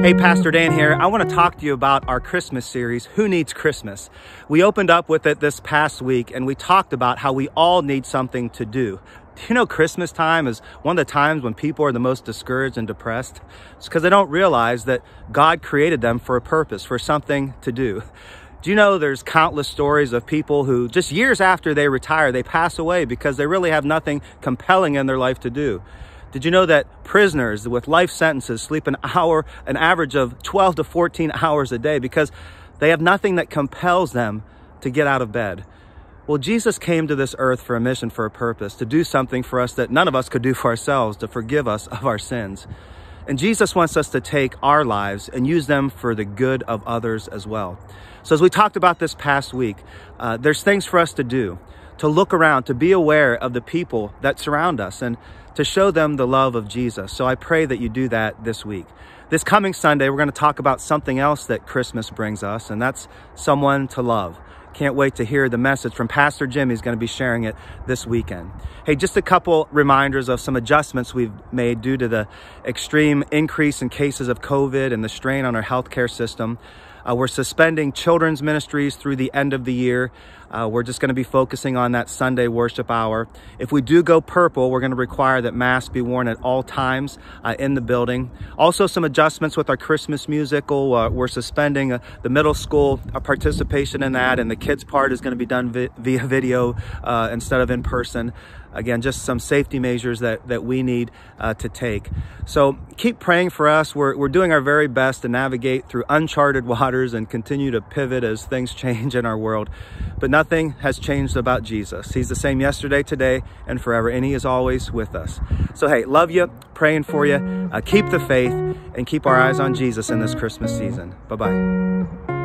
Hey, Pastor Dan here. I want to talk to you about our Christmas series, Who Needs Christmas? We opened up with it this past week and we talked about how we all need something to do. Do you know Christmas time is one of the times when people are the most discouraged and depressed? It's because they don't realize that God created them for a purpose, for something to do. Do you know there's countless stories of people who just years after they retire, they pass away because they really have nothing compelling in their life to do? Did you know that prisoners with life sentences sleep an hour, an average of 12 to 14 hours a day because they have nothing that compels them to get out of bed? Well, Jesus came to this earth for a mission, for a purpose, to do something for us that none of us could do for ourselves, to forgive us of our sins. And Jesus wants us to take our lives and use them for the good of others as well. So as we talked about this past week, uh, there's things for us to do, to look around, to be aware of the people that surround us. And to show them the love of Jesus. So I pray that you do that this week. This coming Sunday, we're going to talk about something else that Christmas brings us, and that's someone to love. Can't wait to hear the message from Pastor Jim. He's going to be sharing it this weekend. Hey, just a couple reminders of some adjustments we've made due to the extreme increase in cases of COVID and the strain on our healthcare system. Uh, we're suspending children's ministries through the end of the year. Uh, we're just going to be focusing on that Sunday worship hour. If we do go purple, we're going to require that masks be worn at all times uh, in the building. Also, some adjustments with our Christmas musical. Uh, we're suspending uh, the middle school uh, participation in that, and the kids' part is going to be done vi via video uh, instead of in person. Again, just some safety measures that, that we need to take. So keep praying for us. We're, we're doing our very best to navigate through uncharted and continue to pivot as things change in our world. But nothing has changed about Jesus. He's the same yesterday, today, and forever, and He is always with us. So, hey, love you, praying for you. Uh, keep the faith and keep our eyes on Jesus in this Christmas season. Bye bye.